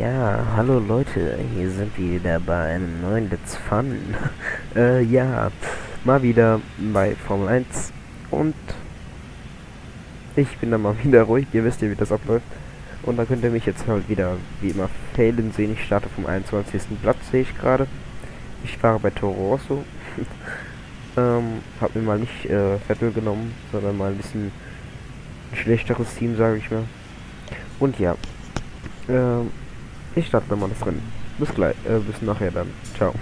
Ja, hallo Leute, hier sind wir wieder bei einem neuen Let's Fun. äh, ja, mal wieder bei Formel 1 und ich bin dann mal wieder ruhig, ihr wisst ja wie das abläuft. Und da könnt ihr mich jetzt halt wieder wie immer failen sehen. Ich starte vom 21. Platz, sehe ich gerade. Ich fahre bei Toro Rosso. ähm, hab mir mal nicht äh, Vettel genommen, sondern mal ein bisschen ein schlechteres Team, sage ich mal. Und ja, ähm, ich starte mal das Rennen. Bis gleich, äh, bis nachher dann. Ciao.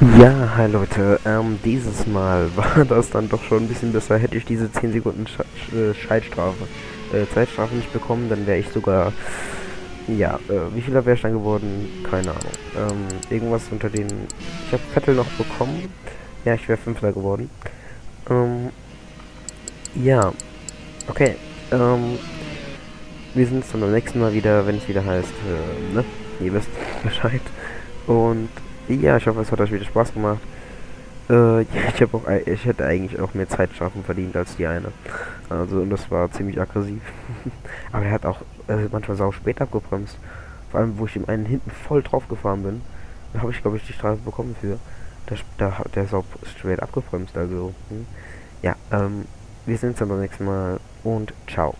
Ja, hi Leute, ähm, dieses Mal war das dann doch schon ein bisschen besser. Hätte ich diese 10 Sekunden Sch äh, Scheidstrafe, äh, Zeitstrafe nicht bekommen, dann wäre ich sogar, ja, äh, wie vieler wäre ich dann geworden? Keine Ahnung. Ähm, irgendwas unter den, ich habe Vettel noch bekommen. Ja, ich wäre Fünfter geworden. Ähm, ja, okay, ähm, wir sind dann beim nächsten Mal wieder, wenn es wieder heißt, äh, ne, ihr wisst Bescheid. Und ja, ich hoffe, es hat euch wieder Spaß gemacht. Äh, ich habe auch, ich hätte eigentlich auch mehr Zeitstrafen verdient als die eine. Also, und das war ziemlich aggressiv. Aber er hat auch äh, manchmal sau spät abgebremst. Vor allem, wo ich ihm einen hinten voll drauf gefahren bin. Da habe ich, glaube ich, die Strafe bekommen für. Da, da hat der sau spät abgebremst, also. Hm. Ja, ähm, wir sehen uns dann beim nächsten Mal und ciao.